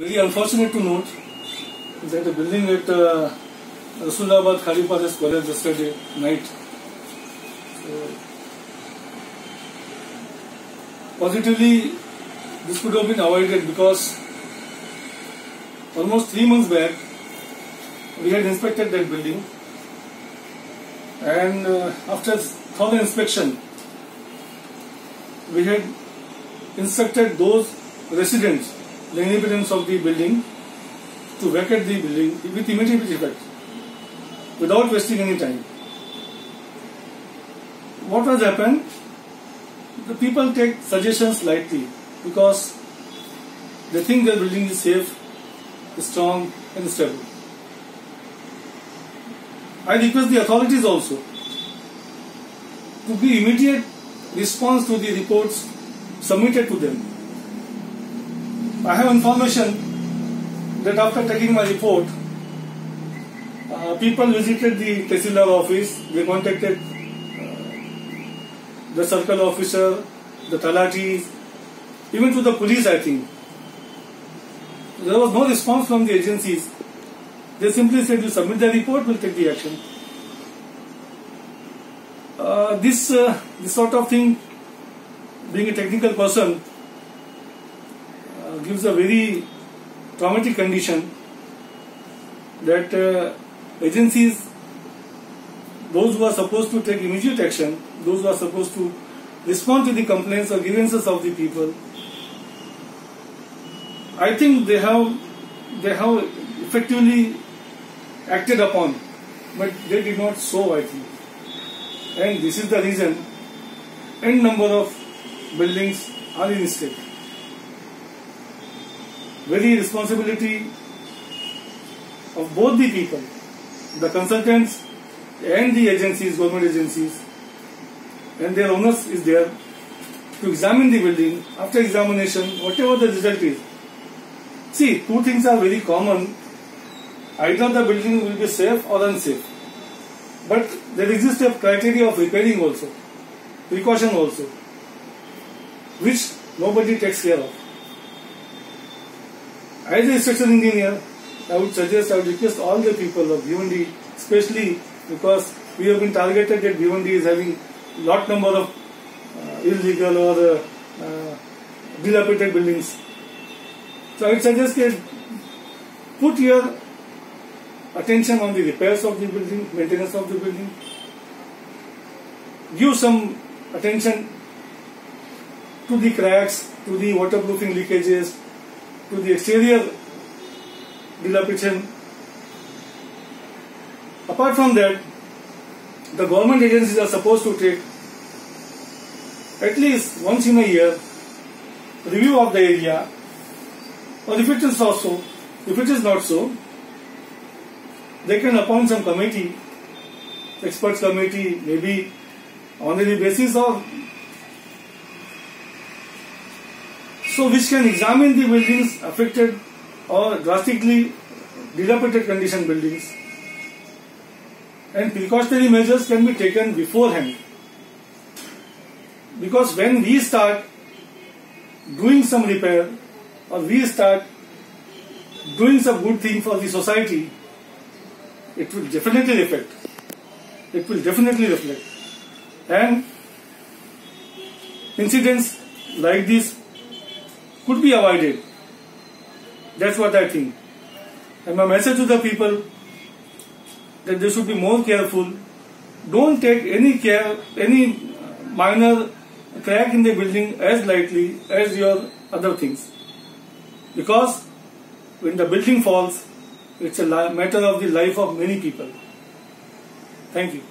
Very unfortunate to note that the building at uh, Rasulabad Khalipad has collapsed yesterday night. So, positively, this could have been avoided because almost three months back we had inspected that building and uh, after thorough inspection we had instructed those residents, inhabitants of the building, to vacate the building with immediate effect, without wasting any time. What has happened? The people take suggestions lightly because they think their building is safe, strong, and stable. I request the authorities also to give immediate response to the reports submitted to them. I have information that after taking my report, uh, people visited the Tehsildar office, they contacted uh, the circle officer, the talatis, even to the police I think. There was no response from the agencies. They simply said, you submit the report, we'll take the action. Uh, this, uh, this sort of thing, being a technical person, gives a very traumatic condition that uh, agencies, those who are supposed to take immediate action, those who are supposed to respond to the complaints or grievances of the people, I think they have they have effectively acted upon, but they did not so. I think, and this is the reason. N number of buildings are in state. Very responsibility of both the people, the consultants and the agencies, government agencies, and their owners is there to examine the building. After examination, whatever the result is, see, two things are very common. Either the building will be safe or unsafe. But there exists a criteria of repairing also, precaution also, which nobody takes care of. As a structural engineer, I would suggest, I would request all the people of Bhiwandi, especially because we have been targeted that Bhiwandi is having lot number of uh, illegal or uh, uh, dilapidated buildings. So I would suggest that put your attention on the repairs of the building, maintenance of the building. Give some attention to the cracks, to the waterproofing leakages, to the exterior dilapidation. Apart from that, the government agencies are supposed to take at least once in a year review of the area or if it is not so, if it is not so, they can appoint some committee, experts committee, maybe on the basis of so which can examine the buildings affected or drastically dilapidated condition buildings. And precautionary measures can be taken beforehand. Because when we start doing some repair or we start doing some good thing for the society it will definitely reflect. It will definitely reflect. And incidents like this could be avoided. That's what I think. And my message to the people that they should be more careful. Don't take any care, any minor crack in the building as lightly as your other things. Because when the building falls, it's a matter of the life of many people. Thank you.